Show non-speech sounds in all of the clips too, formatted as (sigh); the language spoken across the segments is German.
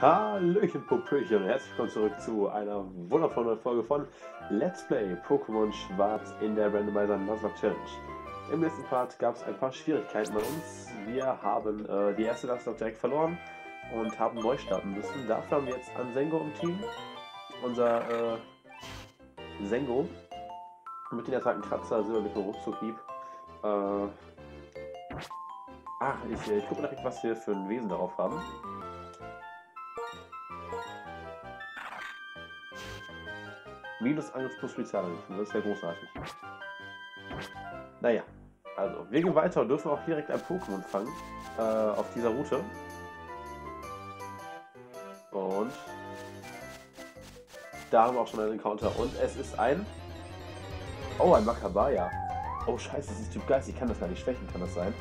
Hallöchen, Popöchen, herzlich willkommen zurück zu einer wundervollen Folge von Let's Play Pokémon Schwarz in der Randomizer Nuzlocke Challenge. Im letzten Part gab es ein paar Schwierigkeiten bei uns. Wir haben äh, die erste Nuzlocke direkt verloren und haben neu starten müssen. Dafür haben wir jetzt Ansengo im Team. Unser äh, Sengo mit den Attacken Kratzer, Silberlippe, Ruckzuckhieb. Äh, ach, ich, ich gucke direkt, was wir für ein Wesen darauf haben. Minus Angriff plus Spezialangriff. Das ist ja großartig. Naja, also wir gehen weiter und dürfen auch direkt ein Pokémon fangen äh, auf dieser Route. Und da haben wir auch schon einen Encounter. Und es ist ein... Oh, ein Makabaya. Oh scheiße, das ist Typ Geist. Ich kann das gar nicht schwächen, kann das sein?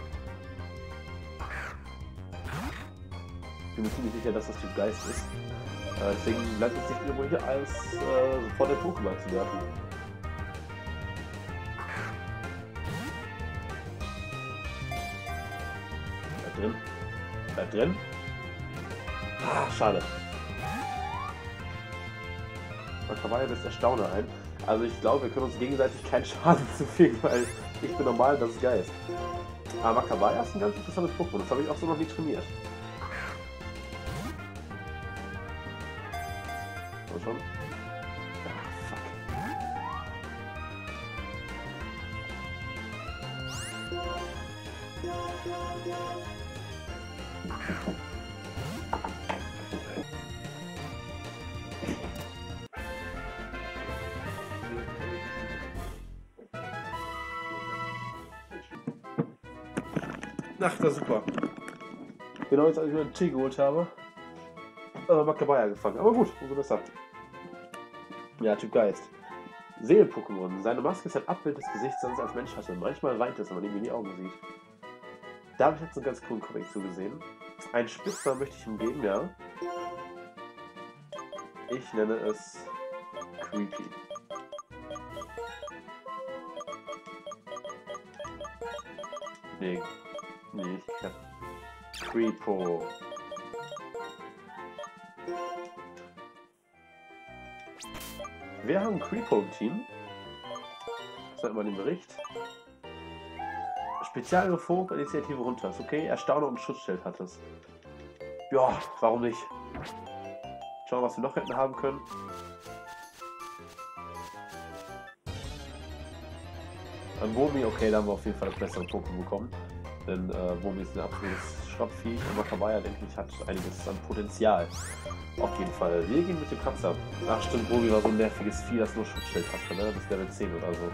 Ich bin mir ziemlich sicher, dass das Typ Geist ist. Äh, deswegen bleibt es nicht irgendwo hier als äh, vor der Pokéball zu werfen. Bleibt drin. Bleibt drin. Ah, schade. Makawaya lässt Erstauner ein. Also ich glaube, wir können uns gegenseitig keinen Schaden (laughs) zufügen, weil ich bin normal, das ist Geist. Aber Makawaya ist ein ganz interessantes Pokémon. Das habe ich auch so noch nie trainiert. Jetzt, als ich mir einen Tee geholt habe, äh, Makabaya gefangen. Aber gut, umso besser. Ja, Typ Geist. Seelen-Pokémon. Seine Maske ist ein Abbild des Gesichts, das es als Mensch hatte. Manchmal weint es, wenn man ihm in die Augen sieht. Da habe ich jetzt einen ganz coolen Comic zugesehen. Einen Spitznamen möchte ich ihm geben, ja. Ich nenne es Creepy. Nee, nee, ich hab Creepo. Wir haben Creepo im Team. Hat man den Bericht. Spezialangriff hoch, Initiative runter. Ist okay, Erstauner und Schutzschild hat es. Ja, warum nicht? Schauen, was wir noch hätten haben können. An Bomi, okay, da haben wir auf jeden Fall das bessere Pokémon bekommen. Denn äh, Bomi ist ein absolutes Schrottviech und Makabaya, denke ich, hat einiges an Potenzial. Auf jeden Fall. Wir gehen mit dem Kratzer. Ach stimmt, Bomi war so ein nerviges Vieh, das nur Schutzschild hat, ne? Ist Level 10 oder so.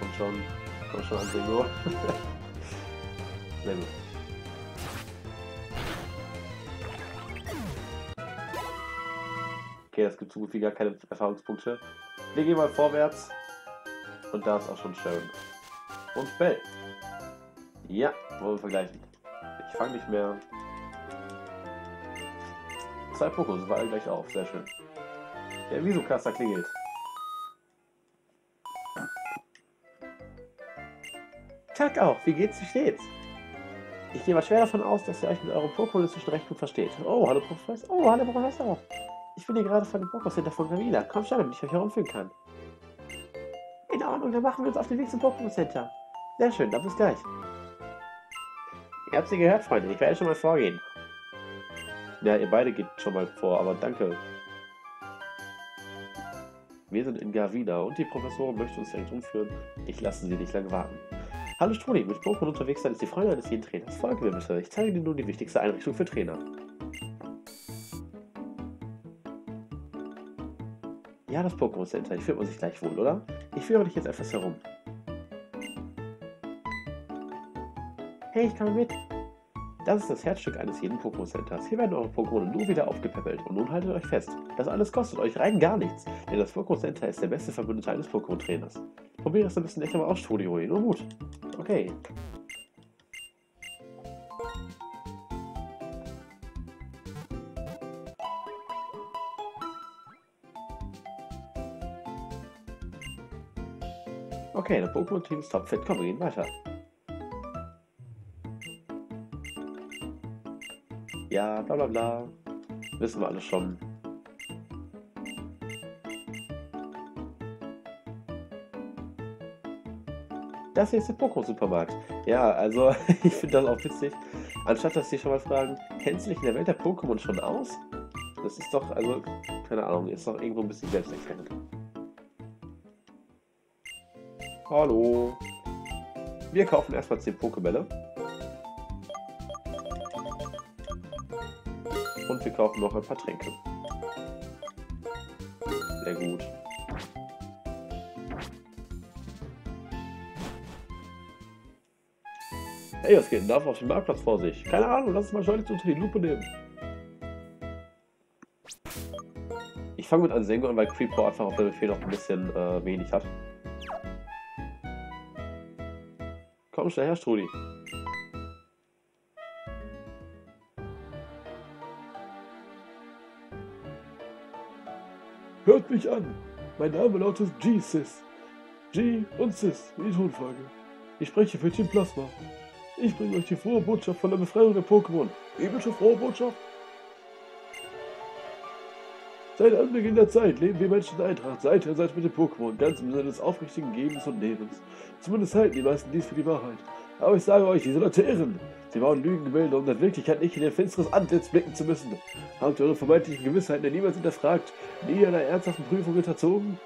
Komm schon, komm schon an Dingo. (laughs) Sehr gut. Okay, das gibt so gut wie gar keine Erfahrungspunkte. Wir gehen mal vorwärts. Und da ist auch schon Sharon. Und Bell. Ja, wollen wir vergleichen. Ich fange nicht mehr. Zwei Pokos, war alle gleich auf. Sehr schön. Der Visucaster klingelt. Tag auch, wie geht's, wie steht's? Ich gehe mal schwer davon aus, dass ihr euch mit eurem Pokémon inzwischen recht gut versteht. Oh, hallo Professor. Oh, hallo Professor. Ich bin hier gerade von dem Pokémon Center von Gavila. Komm schnell, damit ich euch herumführen kann. In Ordnung, dann machen wir uns auf den Weg zum Pokémon Center. Sehr schön, dann bis gleich. Ihr habt sie gehört, Freunde. Ich werde schon mal vorgehen. Ja, ihr beide geht schon mal vor, aber danke. Wir sind in Gavina und die Professorin möchte uns direkt umführen. Ich lasse sie nicht lange warten. Hallo Stroni, mit Pokémon unterwegs sein ist die Freundin eines jeden Trainers. Folge mir bitte. Ich zeige dir nun die wichtigste Einrichtung für Trainer. Ja, das Pokémon Center. Ich fühlt man sich gleich wohl, oder? Ich führe dich jetzt etwas herum. Hey, ich komme mit. Das ist das Herzstück eines jeden Pokémon Centers. Hier werden eure Pokémon nur wieder aufgepäppelt. Und nun haltet euch fest. Das alles kostet euch rein gar nichts. Denn das Pokémon Center ist der beste Verbündete eines Pokémon Trainers. Probier es ein bisschen echt mal aus, Studio. Nur gut. Okay. Okay, der Pokémon-Team ist topfit. Komm, wir gehen weiter. Ja, bla bla bla. Wissen wir alle schon. Das hier ist der Pokémon-Supermarkt. Ja, also (laughs) ich finde das auch witzig. Anstatt dass sie schon mal fragen, kennst du dich in der Welt der Pokémon schon aus? Das ist doch, also, keine Ahnung, ist doch irgendwo ein bisschen selbsterklärend. Hallo. Wir kaufen erstmal 10 Pokébälle. Und wir kaufen noch ein paar Tränke. Sehr gut. Hey, was geht denn da auf dem Marktplatz vor sich? Keine Ahnung, lass uns mal schleunigst unter die Lupe nehmen. Ich fange mit Ansengo an, weil Creeper einfach auf der Befehl noch ein bisschen äh, wenig hat. Komm schnell her, Strudi. Hört mich an. Mein Name lautet G-Sis. G und Sis, wie die Tonfolge. Ich spreche für Team Plasma. Ich bringe euch die frohe Botschaft von der Befreiung der Pokémon. Biblische frohe Botschaft? Seit Anbeginn der Zeit leben wir Menschen in Eintracht, Seite an Seite mit den Pokémon, ganz im Sinne des aufrichtigen Gebens und Nehmens. Zumindest halten die meisten dies für die Wahrheit. Aber ich sage euch, diese Leute irren. Sie bauen Lügengemälde, um in Wirklichkeit nicht in ihr finsteres Antlitz blicken zu müssen. Habt ihr eure vermeintlichen Gewissheiten niemals hinterfragt, nie einer ernsthaften Prüfung unterzogen?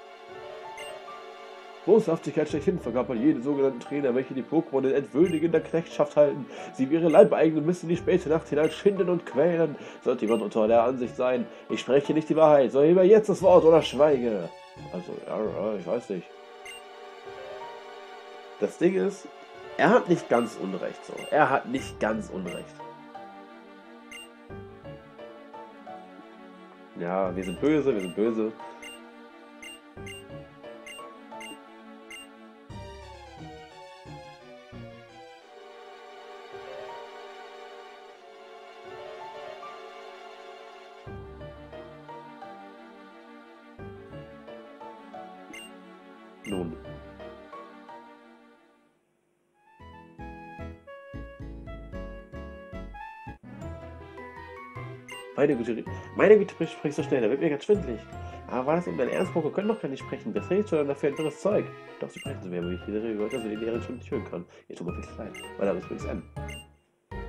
Boshaftigkeit schlechthin vergab man jene sogenannten Trainer, welche die Pokémon in entwürdigender Knechtschaft halten, sie wie ihre leibeigenen Mist in die späte Nacht hinein schinden und quälen. Sollte jemand unter der Ansicht sein, ich spreche nicht die Wahrheit, so hebe jetzt das Wort oder schweige. Also, ja, ich weiß nicht. Das Ding ist, er hat nicht ganz Unrecht so. Er hat nicht ganz Unrecht. Ja, wir sind böse, wir sind böse. Meine Güte, meine Güte, sprich so schnell, da wird mir ganz schwindelig. Aber war das eben dein Ernst, Poco? Können doch gar nicht sprechen. Das redet schon dafür ein anderes Zeug. Doch, sie sprechen so mehr, wie ich diese gehört also die Lehrerin schon nicht hören kann. Ihr tut mir wirklich leid. Mein Name ist übrigens M.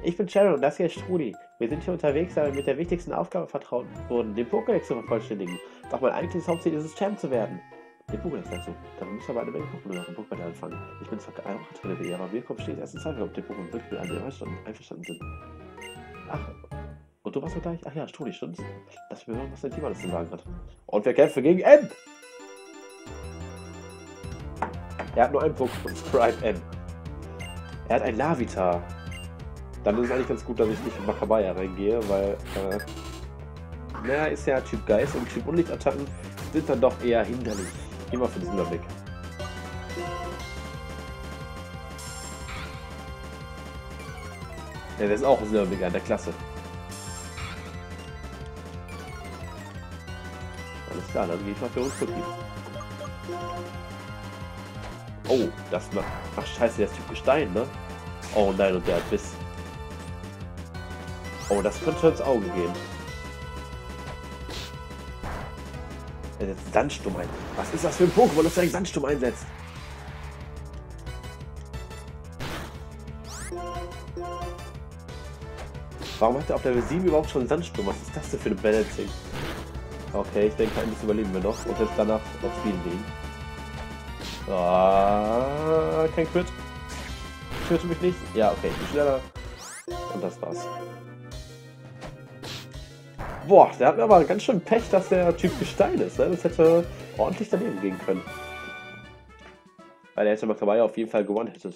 Ich bin Sharon und das hier ist Strudi. Wir sind hier unterwegs, weil wir mit der wichtigsten Aufgabe vertraut wurden, den Pokédex zu vervollständigen. Doch mein eigentliches Hauptziel ist es, Champ zu werden. Den Pokédex dazu. Dann müssen wir aber eine Menge Pokémon auf dem Pokémon anfangen. Ich bin zwar auch Trainer er, aber mir kommt stets erst in Zweifel, ob die Pokémon wirklich mit einem einverstanden sind. Ach, und du warst doch gleich? Ach ja, Strudi, stimmt's? Lass mich hören, was dein Team alles zu sagen hat. Und wir kämpfen gegen M! Er hat nur einen Pokémon, Sprite M. Er hat ein Lavita. Dann ist es eigentlich ganz gut, dass ich nicht in Makabaya reingehe, weil, äh, naja, ist ja Typ Geist und Typ Unlichtattacken sind dann doch eher hinderlich. Immer für diesen Überblick. Ja, der ist auch ein Silberblick an der Klasse. Klar, dann gehe ich mal für uns Cookie. Oh, das macht. Ach scheiße, der ist Typ Gestein, ne? Oh nein, und der hat Biss. Oh, das könnte ins Auge gehen. Er setzt Sandsturm ein. Was ist das für ein Pokémon, das direkt Sandsturm einsetzt? Warum hat er auf Level 7 überhaupt schon einen Sandsturm? Was ist das denn für eine Balancing? Okay, ich denke, bisschen überleben wir noch und jetzt danach auf Speed gehen. Ah, kein Crit. Töte mich nicht. Ja, okay, ich bin schneller. Und das war's. Boah, der hat mir aber ganz schön Pech, dass der Typ Gestein ist. Ne? Das hätte ordentlich daneben gehen können. Weil der hätte Makabaya auf jeden Fall gewonnen hätte.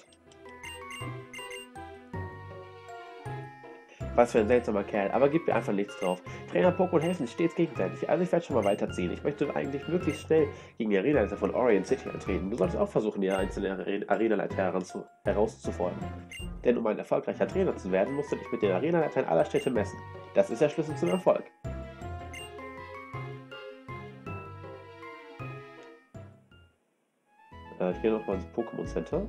Was für ein seltsamer Kerl, aber gib mir einfach nichts drauf. Trainer Pokémon helfen stets gegenseitig, also ich werde schon mal weiterziehen. Ich möchte eigentlich möglichst schnell gegen die Arenaleiter von Orient City antreten. Du solltest auch versuchen, die einzelnen Arenaleiter herauszufordern. Denn um ein erfolgreicher Trainer zu werden, musst du dich mit den Arenaleitern aller Städte messen. Das ist der Schlüssel zum Erfolg. Ja, ich gehe nochmal ins Pokémon Center.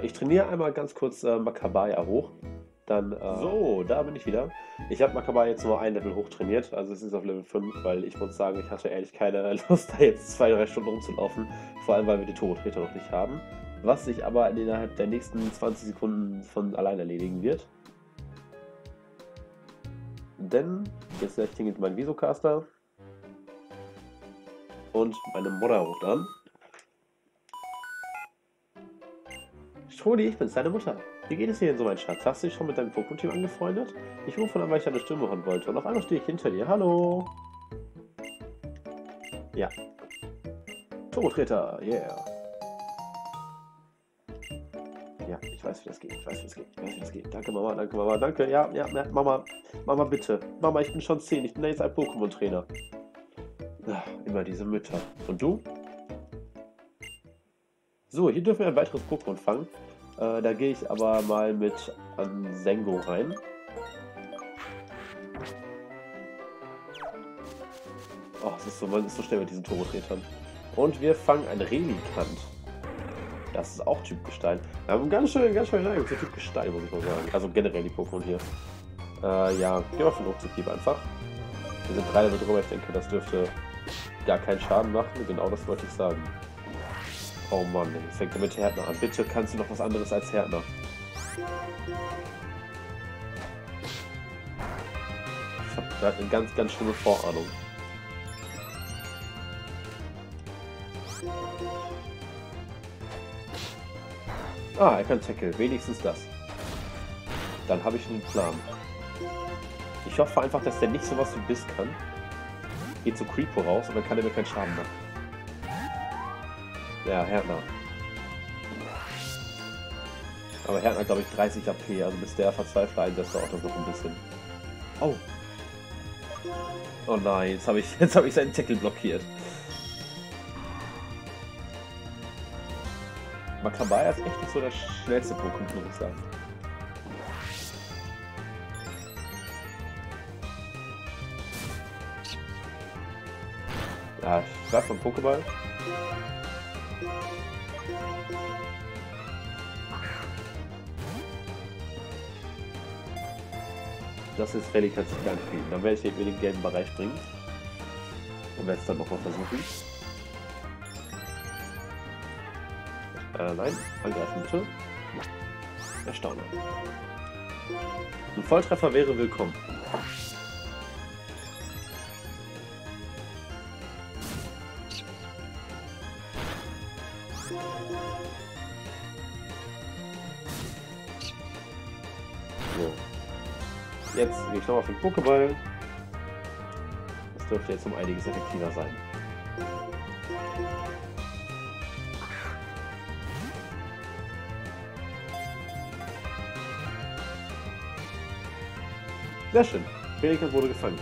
Äh, ich trainiere einmal ganz kurz äh, Makabaya hoch. Dann, äh, so, da bin ich wieder. Ich habe Makabaya jetzt nur ein Level hoch trainiert, also es ist auf Level 5, weil ich muss sagen, ich hatte ehrlich keine (laughs) Lust, da jetzt zwei, drei Stunden rumzulaufen. Vor allem, weil wir die Todtreter noch nicht haben. Was sich aber innerhalb der nächsten 20 Sekunden von allein erledigen wird. Denn jetzt klingelt mein Visocaster. Und meine Mutter ruft an. Strudi, ich bin's, deine Mutter. Wie geht es dir denn so, mein Schatz? Hast du dich schon mit deinem Pokémon-Team angefreundet? Ich rufe von, weil ich deine Stimme hören wollte. Und auf einmal stehe ich hinter dir. Hallo. Ja. Todtreter, yeah. Ja, ich weiß, wie das geht. Ich weiß, wie das geht. Ich weiß, wie das geht. Danke, Mama. Danke, Mama. Danke. Ja, ja, ja, Mama. Mama, bitte. Mama, ich bin schon 10. Ich bin jetzt ein Pokémon-Trainer. Ach, Immer diese Mütter. Und du? So, hier dürfen wir ein weiteres Pokémon fangen. Äh, da gehe ich aber mal mit Ansengo rein. Oh, es ist so, ist so schnell mit diesen Turbotretern. Und wir fangen ein Relikant. Das ist auch Typ Gestein. Wir haben ganz schön, ganz schön zu Typ Gestein, muss ich mal sagen. Also generell die Pokémon hier. Äh, ja, gehen wir von Ruckzuckieb einfach. Wir sind drei Level drüber, ich denke, das dürfte gar keinen Schaden machen. Genau das wollte ich sagen. Oh Mann, jetzt fängt er mit Härtner an. Bitte kannst du noch was anderes als Härtner. Ich habe gerade eine ganz, ganz schlimme Vorahnung. Ah, er kann Tackle. Wenigstens das. Dann habe ich einen Plan. Ich hoffe einfach, dass der nicht sowas wie Biss kann. Geht zu Creepo raus und dann kann er mir keinen Schaden machen. Ja, Härtner. Aber Härtner glaube ich 30 AP, also bis der Verzweifler einsetzt, dauert das noch ein bisschen. Oh. Oh nein, jetzt habe ich, (laughs) jetzt hab ich seinen Tackle blockiert. Makabaya ist echt nicht so der schnellste Pokémon, muss ich sagen. Ja, ich greife vom Pokéball. Das ist gar nicht viel. Dann werde ich den in den gelben Bereich bringen. Und werde es dann nochmal versuchen. Äh, nein, angreifen bitte. Erstauner. Ein Volltreffer wäre willkommen. Nochmal auf den Pokéball. Das dürfte jetzt um einiges effektiver sein. Sehr schön. Pelikan wurde gefangen.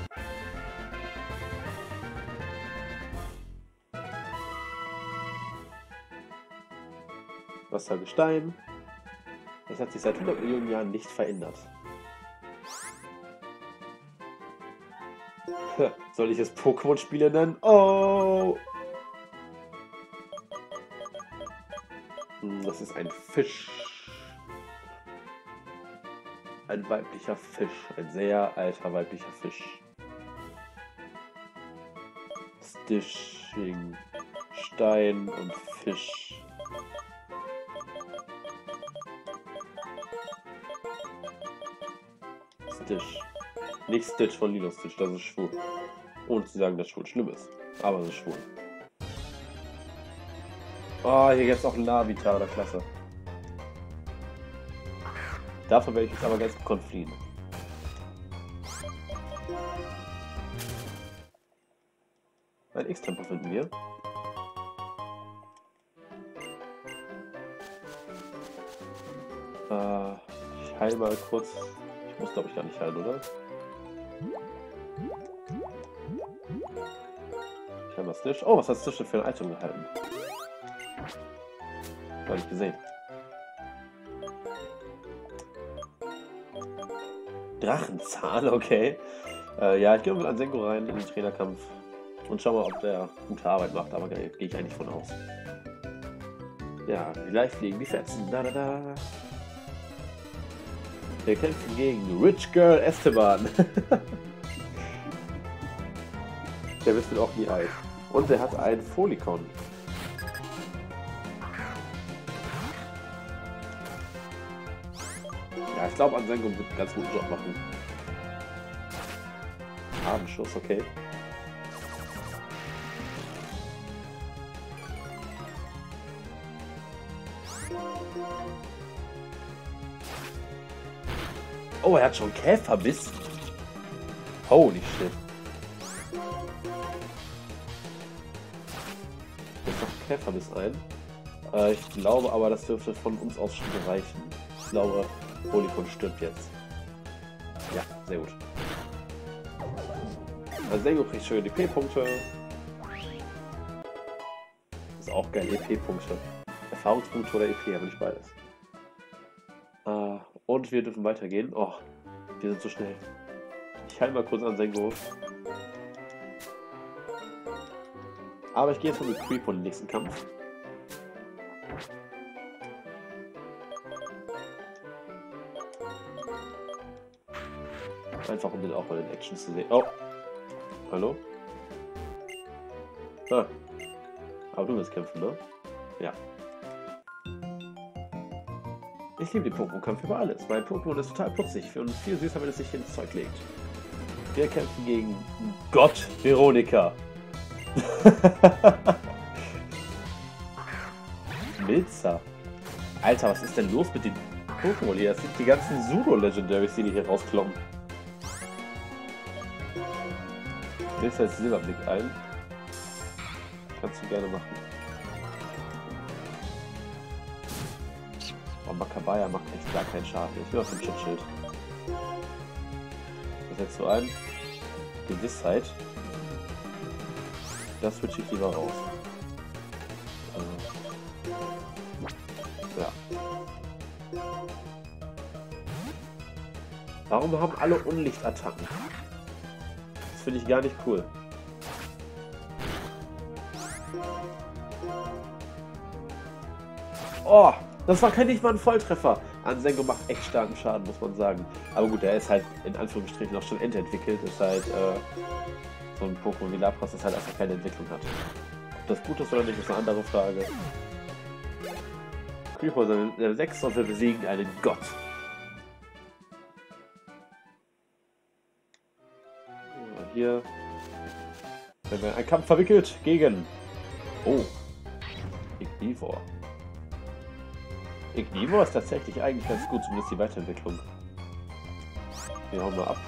Wassergestein. Das hat sich seit 100 Millionen Jahren nicht verändert. Soll ich es Pokémon-Spiele nennen? Oh! Hm, Das ist ein Fisch. Ein weiblicher Fisch. Ein sehr alter weiblicher Fisch. Stishing. Stein und Fisch. Stitch. Nicht Stitch von Lilo Stitch, das ist schwul. Ohne zu sagen, dass schwul schlimm ist. Aber es ist schwul. Oh, hier gibt es auch ein Larvitar der Klasse. Davon werde ich jetzt aber ganz gekonnt fliehen. Ein X-Tempo finden wir. Äh, ich heile mal kurz. Ich muss glaube ich gar nicht heilen, oder? Ich mal Stitch. Oh, was hat Stitch denn für ein Item gehalten? Gar nicht gesehen. Drachenzahn, (laughs) okay. Äh, ja, ich gehe mit Ansengo rein in den Trainerkampf und schau mal, ob der gute Arbeit macht, aber gehe ich eigentlich von aus. Ja, live fliegen die Fetzen. Da, da, da. Wir kämpfen gegen Rich Girl Esteban. (laughs) der wird auch nie alt. Und er hat ein Folikon. Ja, ich glaube, Ansengo wird einen ganz guten Job machen. Abenschuss, okay. Oh, er hat schon Käferbiss. Holy shit. Käferbiss ein. Äh, ich glaube aber, das dürfte von uns aus schon reichen. Ich glaube, Polikon stirbt jetzt. Ja, sehr gut. Also sehr gut, kriegt schön EP-Punkte. Ist auch geil, EP-Punkte. Erfahrungspunkte oder EP, habe ich beides. Äh, und wir dürfen weitergehen. Oh, wir sind zu schnell. Ich halte mal kurz an Sengo. Aber ich gehe jetzt mal mit Creep und den nächsten Kampf. Einfach um den auch mal in Action zu sehen. Oh! Hallo? Ah. Aber du willst kämpfen, ne? Ja. Ich liebe den Pokémon-Kampf über alles. Mein Pokémon ist total putzig und viel süßer, wenn es sich ins Zeug legt. Wir kämpfen gegen Gott Veronika. (laughs) Milzer. Alter, was ist denn los mit den Pokémon hier? Das sind die ganzen Pseudo-Legendaries, die hier rauskloppen. Mir fällt Silberblick ein. Kannst du gerne machen. Oh, Makabaya macht echt gar keinen Schaden. Ich will auf dem Schutzschild. Was setzt du ein? Gewissheit. Das switche ich lieber raus. Also. Ja. Warum haben alle Unlichtattacken? Das finde ich gar nicht cool. Oh, das war kein nicht mal ein Volltreffer. Ansengo macht echt starken Schaden, muss man sagen. Aber gut, er ist halt in Anführungsstrichen auch schon entwickelt. Ist halt äh, so ein Pokémon wie Lapras, das halt einfach keine Entwicklung hat. Ob das gut ist oder nicht, ist eine andere Frage. Creeper Level 6 und wir besiegen einen Gott. Hier werden wir in einen Kampf verwickelt gegen... Oh. Ignivor. Ignivor ist tatsächlich eigentlich ganz gut, zumindest die Weiterentwicklung. Wir hauen mal ab.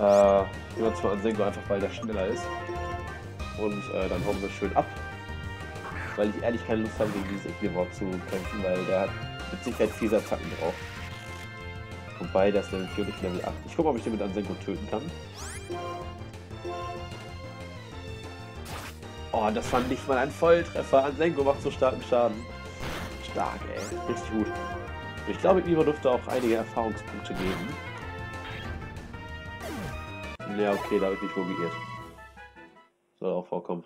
Äh, ich nehme zwar an Sengo einfach, weil der schneller ist. Und äh, dann hauen wir schön ab. Weil ich ehrlich keine Lust habe, gegen dieses Ignivor zu kämpfen, weil der hat mit Sicherheit fiese Attacken drauf. Wobei, ist Level 4 nicht Level 8. Ich gucke, ob ich den mit Ansengo töten kann. Oh, das war nicht mal ein Volltreffer. Ansengo macht so starken Schaden. Stark, ey. Richtig gut. Ich glaube, Ivo dürfte auch einige Erfahrungspunkte geben. Ja, okay, da habe ich mich mobiliert. Soll auch vorkommen.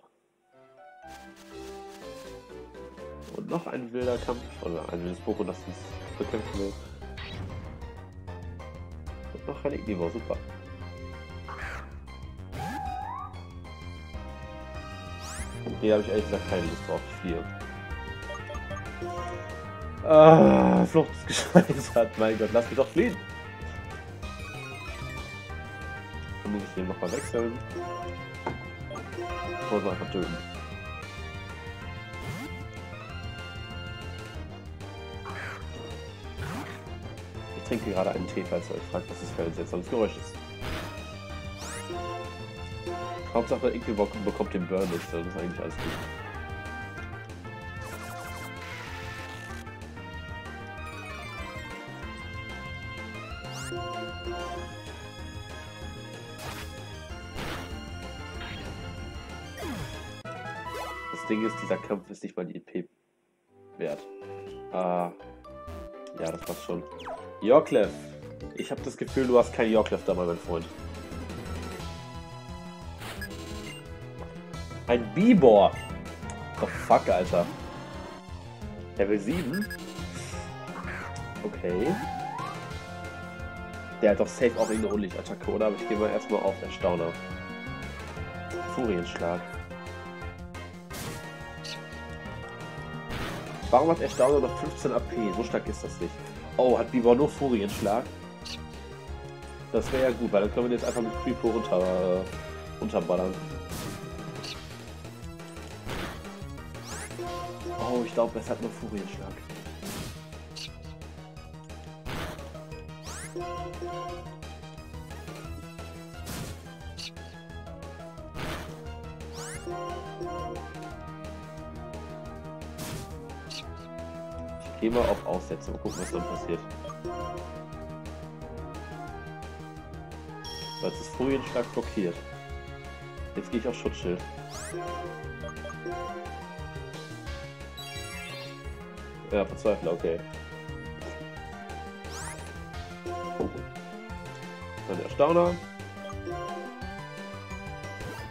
Und noch ein wilder Kampf. Oder ein wildes Pokémon, das uns bekämpfen will. Und noch ein Ignivor, super. Hier habe ich ehrlich gesagt keine Lust drauf. Fliehe. Ah, Flucht ist (laughs) gescheitert. Mein Gott, lass mich doch fliehen. Den nochmal wechseln. Oder einfach töten. Ich trinke gerade einen Tee, falls ihr euch fragt, was das für ein seltsames Geräusch ist. Hauptsache, Inky bekommt den Burn das ist eigentlich alles gut. Ding ist, dieser Kampf ist nicht mal die EP wert. Ah. Ja, das passt schon. Yorklef. Ich habe das Gefühl, du hast kein Yorklef dabei, mein Freund. Ein Bibor. Oh fuck, Alter. Level 7? Okay. Der hat doch safe auch irgendeine Unlichtattacke, oder? Aber ich gehe mal erstmal auf Erstauner. Furienschlag. Warum hat Erstauner noch 15 AP? So stark ist das nicht. Oh, hat Bibor nur Furienschlag? Das wäre ja gut, weil dann können wir jetzt einfach mit Creepo runter, äh, runterballern. Oh, ich glaube, es hat nur Furienschlag. Ich gehe mal auf Aussetzen und gucken, was dann passiert. Weil es ist Furienschlag blockiert. Jetzt gehe ich auf Schutzschild. Ja, Verzweifler, okay. Dann der Erstauner.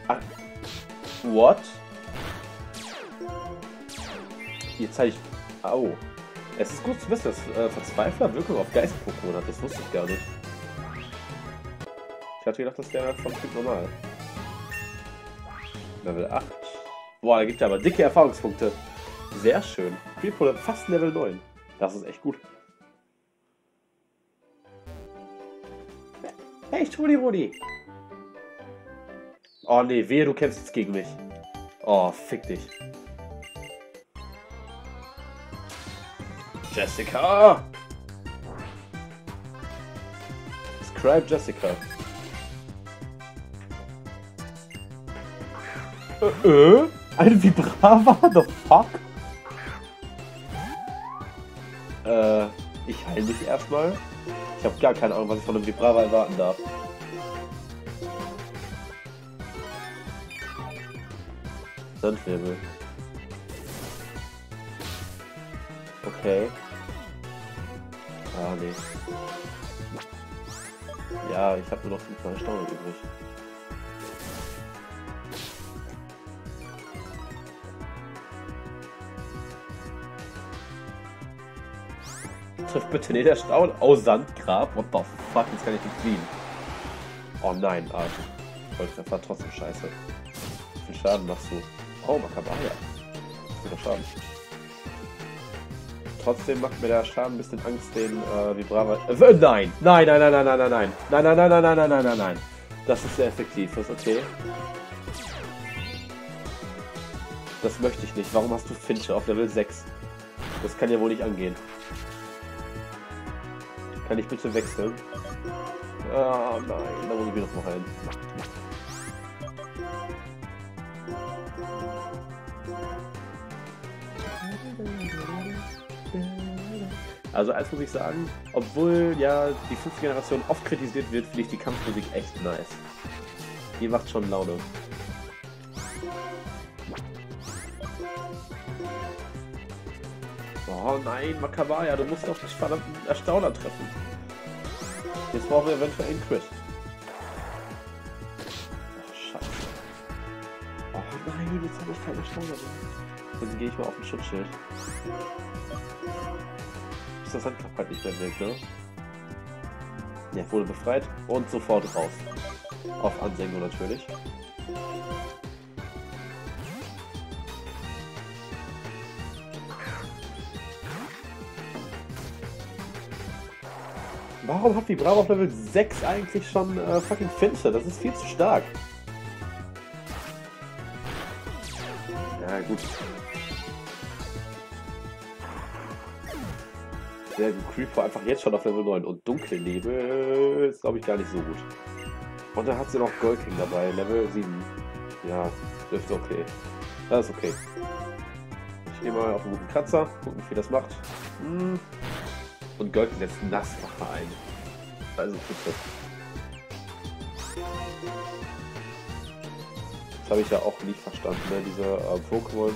Ah. What? Jetzt zeige ich. Au. Es ist gut zu wissen, dass äh, Verzweifler Wirkung auf Geist-Pokémon hat. Das wusste ich gar nicht. Ich hatte gedacht, das wäre vom Typ normal. Level 8. Boah, da gibt ja aber dicke Erfahrungspunkte. Sehr schön. Creepo fast Level 9. Das ist echt gut. Hey, Trudi Rudi. Oh nee, wehe, du kämpfst jetzt gegen mich. Oh, fick dich. Jessica! Scribe Jessica. Äh, äh? Ein Vibrava? The fuck? Äh, ich heile mich erstmal. Ich habe gar keine Ahnung, was ich von einem Vibrava erwarten darf. Sandwirbel. Okay. Ah, nee. Ja, ich habe nur noch 5 Mal Staunen übrig. Trifft bitte nicht der Staun. Oh, Sandgrab. What the fuck? Jetzt kann ich nicht fliehen. Oh nein, Arsch. Volltreffer trotzdem scheiße. Wie viel Schaden machst du? Oh, Makabaya. Guter Schaden. Trotzdem macht mir der Schaden ein bisschen Angst, den äh, Vibrava. Äh, nein! Nein, nein, nein, nein, nein, nein, nein. Nein, nein, nein, nein, nein, nein, nein, nein, nein. Das ist sehr effektiv, das ist okay. Das möchte ich nicht. Warum hast du Finche auf Level 6? Das kann ja wohl nicht angehen. Kann ich bitte wechseln? Ah, nein, da muss ich wieder noch rein. Also als muss ich sagen, obwohl ja die fünfte Generation oft kritisiert wird, finde ich die Kampfmusik echt nice. Die macht schon Laune. Oh nein, Makabaya, du musst doch dich verdammten Erstauner treffen. Jetzt brauchen wir eventuell einen Crit. Oh, scheiße. Oh nein, jetzt habe ich keine Erstauner mehr. Dann gehe ich mal auf ein Schutzschild. Das Handklapp halt nicht mehr weg, ne? Ja, wurde befreit und sofort raus. Auf Ansenkung natürlich. Warum hat die Bravo auf Level 6 eigentlich schon äh, fucking Finster? Das ist viel zu stark. Ja, gut. Sehr gut. Creeper einfach jetzt schon auf Level 9. Und Dunkelnebel ist, glaube ich, gar nicht so gut. Und da hat sie noch Gold King dabei, Level 7. Ja, dürfte okay. Das ist okay. Ich gehe mal auf einen guten Kratzer, gucken, wie viel das macht. Hm. Und Gold setzt Nasswache ein. Also bitte. habe ich ja auch nicht verstanden, ne? Diese äh, Pokémon,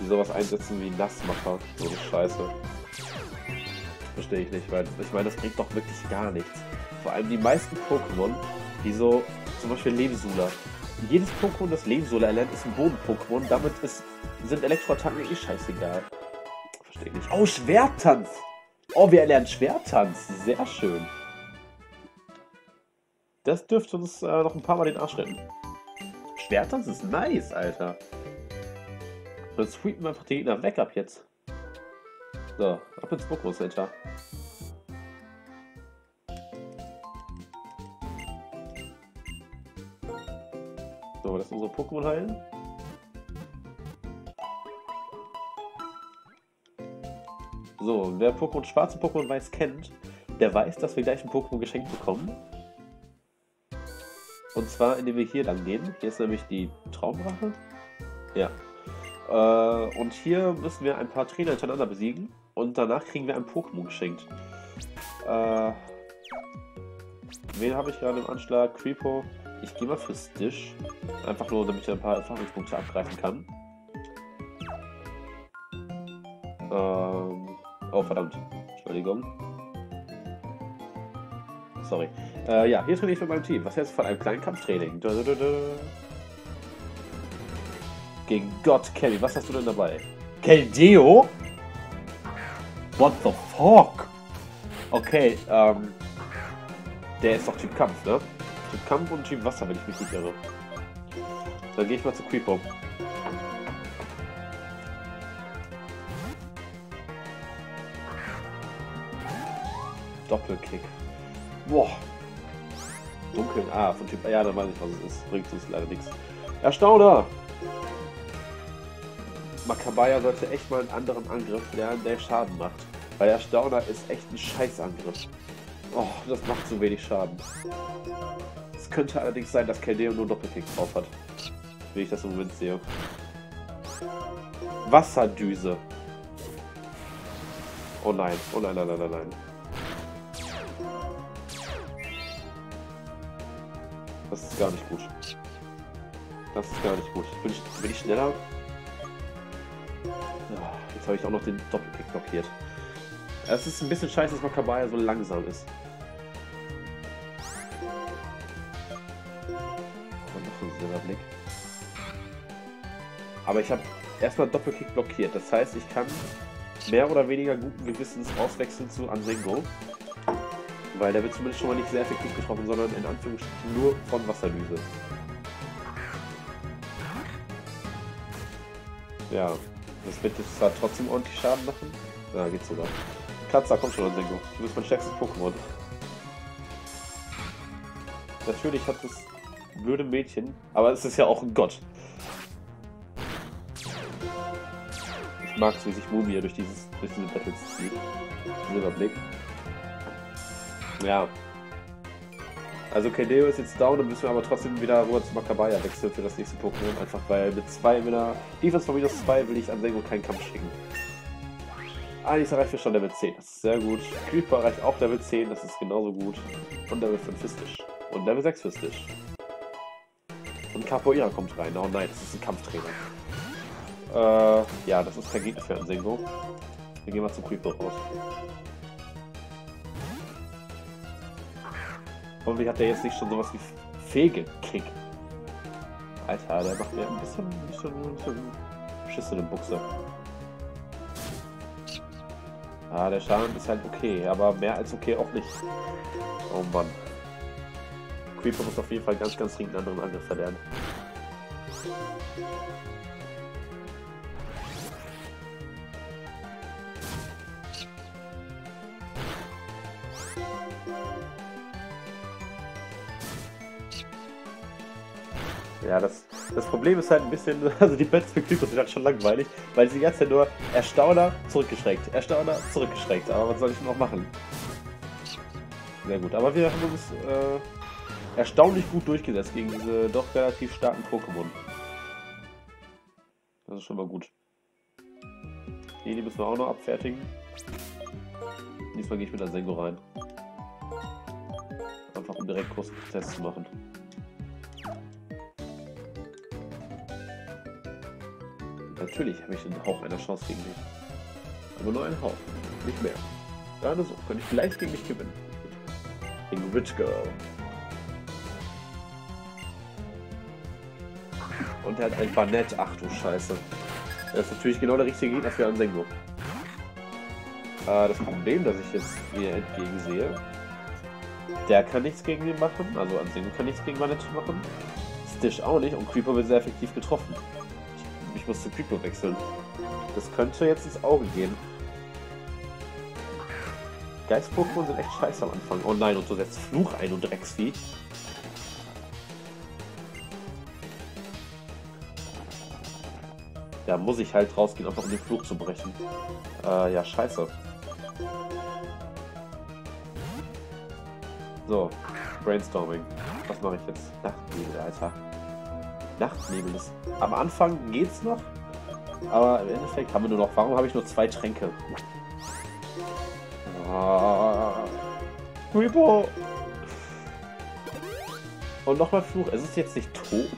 die sowas einsetzen wie Nassmacher. So eine Scheiße. Verstehe ich nicht, weil ich meine, das bringt doch wirklich gar nichts. Vor allem die meisten Pokémon, die so, zum Beispiel Lebensula. Jedes Pokémon, das Lebensula erlernt, ist ein Boden-Pokémon. Damit ist, sind Elektroattacken eh scheißegal. Verstehe ich nicht. Oh, Schwerttanz! Oh, wir erlernen Schwerttanz. Sehr schön. Das dürfte uns äh, noch ein paar Mal den Arsch retten. Schwerttanz ist nice, Alter. Dann sweepen wir einfach die Gegner weg ab jetzt. So, ab ins Pokémon Center. So, lass unsere Pokémon heilen. So, wer Pokémon schwarze Pokémon weiß kennt, der weiß, dass wir gleich ein Pokémon geschenkt bekommen. Und zwar, indem wir hier lang gehen. Hier ist nämlich die Traumrache. Ja. Äh, und hier müssen wir ein paar Trainer hintereinander besiegen. Und danach kriegen wir ein Pokémon geschenkt. Äh, wen habe ich gerade im Anschlag? Creepo. Ich gehe mal für Stish. Einfach nur, damit ich ein paar Erfahrungspunkte abgreifen kann. Ähm, oh, verdammt. Entschuldigung. Sorry. Äh, ja, hier trainiere ich mit meinem Team. Was hältst du von einem kleinen Kampftraining? Da, da, da, Gegen Gott, Kelly, was hast du denn dabei? Keldeo? What the fuck? Okay, ähm. Der ist doch Typ Kampf, ne? Typ Kampf und Typ Wasser, wenn ich mich nicht irre. Dann gehe ich mal zu Creepo. Doppelkick. Boah. Dunkel. Ah, von Typ. Ja, dann weiß ich, was es ist. Bringt uns leider nichts. Erstauner! Makabaya sollte echt mal einen anderen Angriff lernen, der Schaden macht. Weil Erstauner ist echt ein Scheißangriff. Oh, das macht so wenig Schaden. Es könnte allerdings sein, dass Keldeo nur Doppelkick drauf hat. Wie ich das im Moment sehe. Wasserdüse. Oh nein, oh nein, nein, nein, nein, nein. Das ist gar nicht gut. Das ist gar nicht gut. Bin ich, bin ich schneller? Jetzt habe ich auch noch den Doppelkick blockiert. Es ist ein bisschen scheiße, dass Makabaya so langsam ist. Oh, noch ein Silberblick. Aber ich habe erstmal Doppelkick blockiert. Das heißt, ich kann mehr oder weniger guten Gewissens auswechseln zu Ansengo. Weil der wird zumindest schon mal nicht sehr effektiv getroffen, sondern in Anführungsstrichen nur von Wasserdüse. Ja, das wird jetzt zwar trotzdem ordentlich Schaden machen. Ja, geht sogar. Kratzer, komm schon, Sengo. Du bist mein stärkstes Pokémon. Natürlich hat das blöde Mädchen, aber es ist ja auch ein Gott. Ich mag es, wie sich Mumia durch, dieses, durch diese Battles zieht. Silberblick. Ja. Also Kedeo ist jetzt down, dann müssen wir aber trotzdem wieder rüber zu Makabaya wechseln für das nächste Pokémon. Einfach weil mit zwei, mit einer Defense von minus 2 will ich an Sengo keinen Kampf schicken. Anis erreicht wir schon Level 10, das ist sehr gut. Creeper erreicht auch Level 10, das ist genauso gut. Und Level 5 Fistisch. Und Level 6 Fistisch. Und Capoeira kommt rein. Oh nein, das ist ein Kampftrainer. Äh, ja, das ist kein Gegner für Ansengo. Wir gehen mal zum Creeper raus. Hoffentlich hat der jetzt nicht schon sowas wie Fegekick. Alter, der macht mir ein bisschen, bisschen, bisschen Schiss in den Buchse. Ah, der Schaden ist halt okay, aber mehr als okay auch nicht. Oh Mann. Creeper muss auf jeden Fall ganz, ganz dringend einen anderen Angriff verlernen. Ja, das, das Problem ist halt ein bisschen, (laughs) also die Creeper sind halt schon langweilig, weil sie die ganze Zeit nur Erstauner zurückgeschreckt, Erstauner zurückgeschreckt. Aber was soll ich noch machen? Sehr gut, aber wir haben uns äh, erstaunlich gut durchgesetzt gegen diese doch relativ starken Pokémon. Das ist schon mal gut. Die, die müssen wir auch noch abfertigen. Diesmal gehe ich mit der Sengo rein. Einfach um direkt kurz Prozess zu machen. Natürlich habe ich einen Hauch einer Chance gegen dich. Aber nur einen Hauch, nicht mehr. Gerade so, könnte ich vielleicht gegen dich gewinnen. Gegen Rich Girl. Und er hat ein Barnett. Ach du Scheiße. Das ist natürlich genau der richtige Gegner für Ansengo. Äh, das Problem, das ich jetzt mir entgegensehe, der kann nichts gegen ihn machen, also Ansengo kann nichts gegen Barnett machen. Stitch auch nicht und Creeper wird sehr effektiv getroffen. Ich muss zu Creeper wechseln. Das könnte jetzt ins Auge gehen. Geist-Pokémon sind echt scheiße am Anfang. Oh nein, und du setzt Fluch ein und Drecksvieh. Da muss ich halt rausgehen, einfach um den Fluch zu brechen. Äh, ja, scheiße. So, Brainstorming. Was mache ich jetzt? Nachtnebel, Alter. Nachtnebel ist... Am Anfang geht's noch, aber im Endeffekt haben wir nur noch... Warum habe ich nur zwei Tränke? Ah, Reaper! Und nochmal Fluch. Es ist jetzt nicht tot.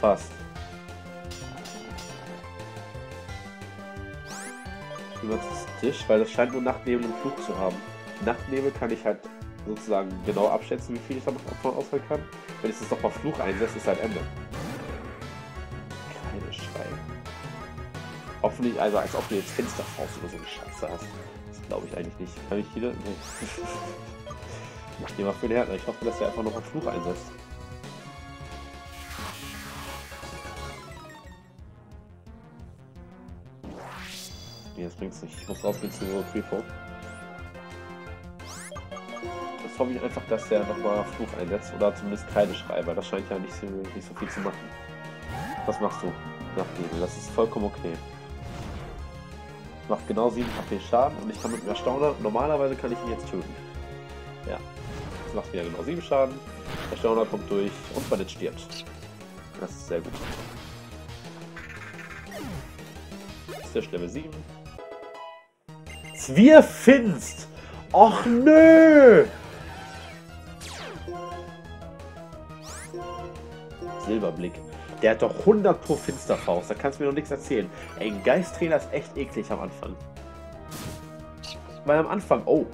Fast. Über Tisch, weil das scheint nur Nachtnebel im Flug zu haben. Nachtnebel kann ich halt sozusagen genau abschätzen, wie viel ich davon ausfallen kann. Wenn ich es nochmal Fluch einsetze, ist halt Ende. Keine Schrei. Hoffentlich, also als ob du jetzt Fensterfaust oder so eine Scheiße hast. Das glaube ich eigentlich nicht. Kann ich hier? Nee. (laughs) ich gehe mal für den Härtner. Ich hoffe, dass er einfach noch einen Fluch einsetzt. Nee, das bringt's nicht. Ich muss rausgehen zu Freefall. Hoffe ich einfach, dass der nochmal Fluch einsetzt oder zumindest keine Schrei, weil das scheint ja nicht so, nicht so viel zu machen. Was machst du? Nachtnebel, das ist vollkommen okay. Macht genau 7 HP Schaden und ich kann mit dem Erstauner, normalerweise kann ich ihn jetzt töten. Ja. Das macht wieder genau 7 Schaden. Der Erstauner kommt durch und Bandit stirbt. Das ist sehr gut. Ist der Level 7. Zwirfinst! Och nö! Silberblick. Der hat doch 100 pro Finsterfaust. Da kannst du mir noch nichts erzählen. Ey, ein Geisttrainer ist echt eklig am Anfang. Weil am Anfang... Oh.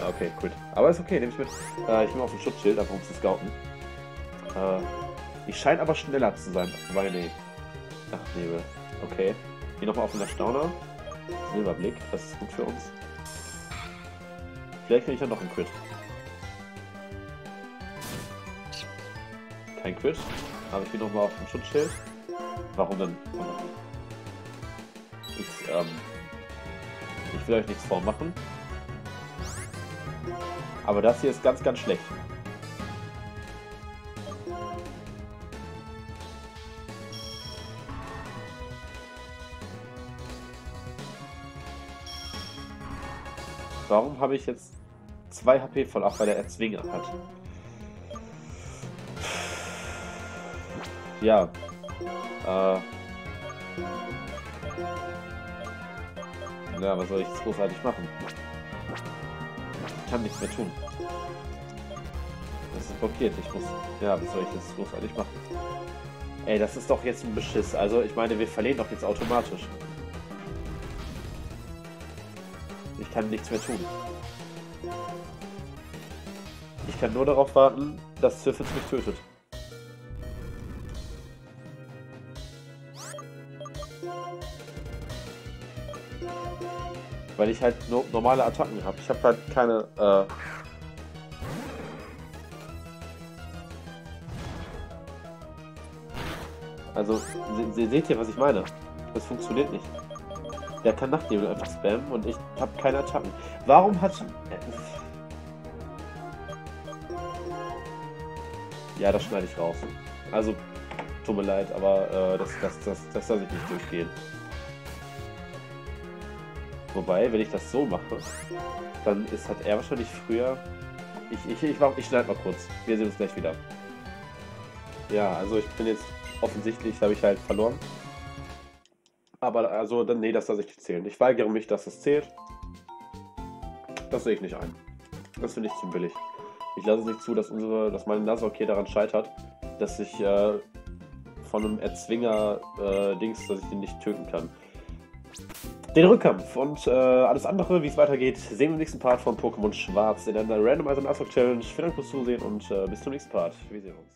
Ja, okay, gut. Aber ist okay, nehme ich mit. Äh, ich nehme auf den Schutzschild, einfach um zu scouten. Äh, ich scheine aber schneller zu sein. Weil, nee. Nachtnebel. Okay. Hier nochmal auf den Erstauner. Silberblick. Das ist gut für uns. Vielleicht kriege ich ja noch einen Crit. Kein Crit. Habe ich hier nochmal auf dem Schutzschild. Warum denn? Ich, ähm, ich will euch nichts vormachen. Aber das hier ist ganz, ganz schlecht. Warum habe ich jetzt 2 HP voll, auch weil der Erzwinger hat? Ja. Äh. Ja, was soll ich jetzt großartig machen? Ich kann nichts mehr tun. Das ist blockiert. Ich muss. Ja, was soll ich jetzt großartig machen? Ey, das ist doch jetzt ein Beschiss. Also, ich meine, wir verlieren doch jetzt automatisch. Ich kann nichts mehr tun. Ich kann nur darauf warten, dass Sifis mich tötet. Weil ich halt no normale Attacken habe. Ich habe halt keine. Äh also, se seht ihr, was ich meine? Das funktioniert nicht. Der kann Nachtnebel einfach spammen und ich habe keine Attacken. Warum hat... Ja, das schneide ich raus. Also, tut mir leid, aber äh, das, das, das, das lasse ich nicht durchgehen. Wobei, wenn ich das so mache, dann ist, hat er wahrscheinlich früher... Ich, ich, ich, ich, ich schneide mal kurz. Wir sehen uns gleich wieder. Ja, also ich bin jetzt offensichtlich, habe ich halt verloren. Aber also, nee, das lasse ich zählen. Ich weigere mich, dass das zählt. Das sehe ich nicht ein. Das finde ich zu billig. Ich lasse es nicht zu, dass unsere, dass meine Nuzlocke hier daran scheitert, dass ich äh, von einem Erzwinger-Dings, äh, dass ich den nicht töten kann. Den Rückkampf und äh, alles andere, wie es weitergeht, sehen wir im nächsten Part von Pokémon Schwarz in einer Randomizer Nuzlocke Challenge. Vielen Dank fürs Zusehen und äh, bis zum nächsten Part. Wir sehen uns.